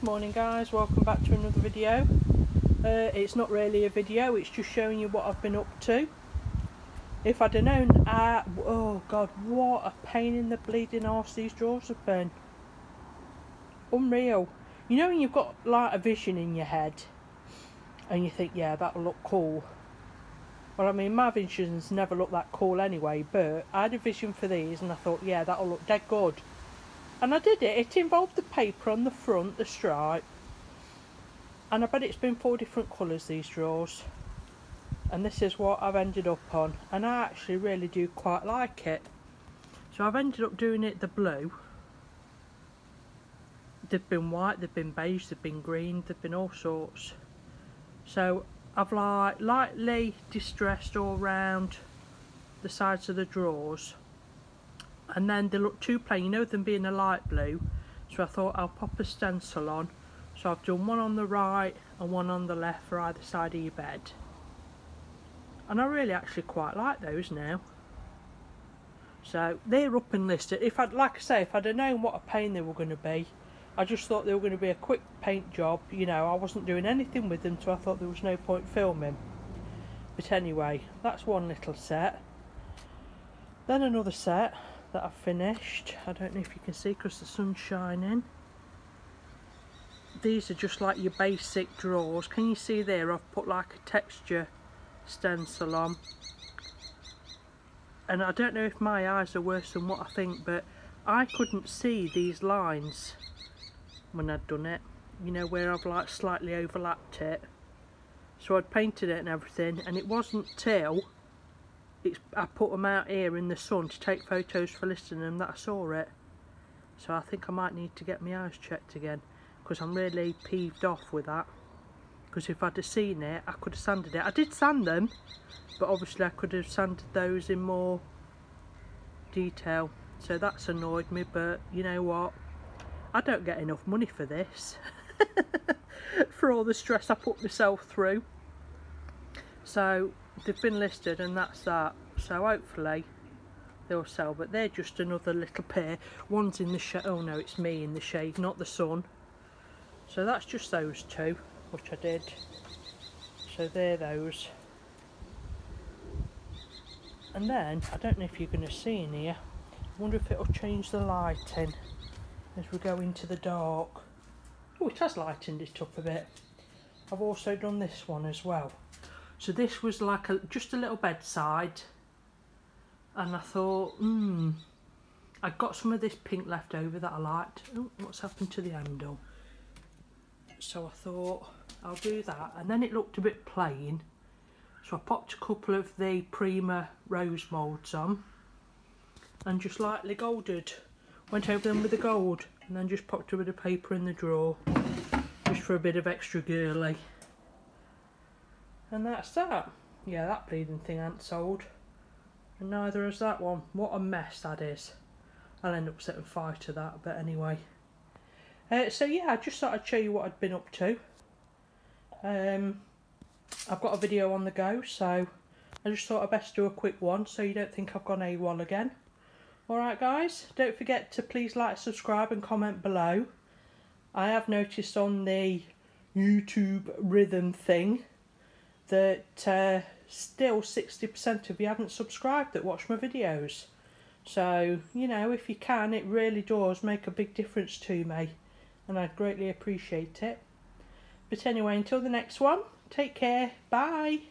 Good morning guys, welcome back to another video. Uh, it's not really a video, it's just showing you what I've been up to. If I'd have known, uh, oh god, what a pain in the bleeding arse these drawers have been. Unreal. You know when you've got like a vision in your head and you think, yeah, that'll look cool. Well, I mean, my visions never look that cool anyway, but I had a vision for these and I thought, yeah, that'll look dead good. And I did it. It involved the paper on the front, the stripe. And I bet it's been four different colours, these drawers. And this is what I've ended up on. And I actually really do quite like it. So I've ended up doing it the blue. They've been white, they've been beige, they've been green, they've been all sorts. So I've like lightly distressed all round the sides of the drawers and then they look too plain you know them being a light blue? So I thought I'll pop a stencil on. So I've done one on the right and one on the left for either side of your bed. And I really actually quite like those now. So they're up and listed if I'd like I say if I'd have known what a pain they were going to be I just thought they were going to be a quick paint job you know. I wasn't doing anything with them so I thought there was no point filming. But anyway that's one little set. Then another set that I've finished. I don't know if you can see because the sun's shining. These are just like your basic drawers. Can you see there I've put like a texture stencil on. And I don't know if my eyes are worse than what I think but I couldn't see these lines when I'd done it. You know where I've like slightly overlapped it. So I'd painted it and everything and it wasn't till it's, I put them out here in the sun to take photos for listing them that I saw it. So I think I might need to get my eyes checked again because I'm really peeved off with that. Because if I'd have seen it, I could have sanded it. I did sand them, but obviously I could have sanded those in more detail. So that's annoyed me, but you know what? I don't get enough money for this. for all the stress I put myself through. So they've been listed and that's that. So hopefully they'll sell but they're just another little pair. One's in the shade oh no it's me in the shade not the sun. So that's just those two which I did. So they're those. And then I don't know if you're going to see in here I wonder if it'll change the lighting as we go into the dark. Oh it has lightened it up a bit. I've also done this one as well so this was like a just a little bedside. And I thought, hmm, I got some of this pink left over that I liked. Oh, what's happened to the handle? So I thought, I'll do that. And then it looked a bit plain. So I popped a couple of the Prima rose moulds on. And just lightly golded. Went over them with the gold. And then just popped a bit of paper in the drawer. Just for a bit of extra girly. And that's that. Yeah, that bleeding thing ain't sold. And neither is that one. What a mess that is. I'll end up setting fire to that, but anyway. Uh, so yeah, I just thought I'd show you what I'd been up to. Um, I've got a video on the go, so I just thought I'd best do a quick one so you don't think I've gone AWOL again. Alright guys, don't forget to please like, subscribe and comment below. I have noticed on the YouTube rhythm thing that uh, still 60% of you haven't subscribed that watch my videos. So, you know, if you can, it really does make a big difference to me. And I'd greatly appreciate it. But anyway, until the next one, take care. Bye.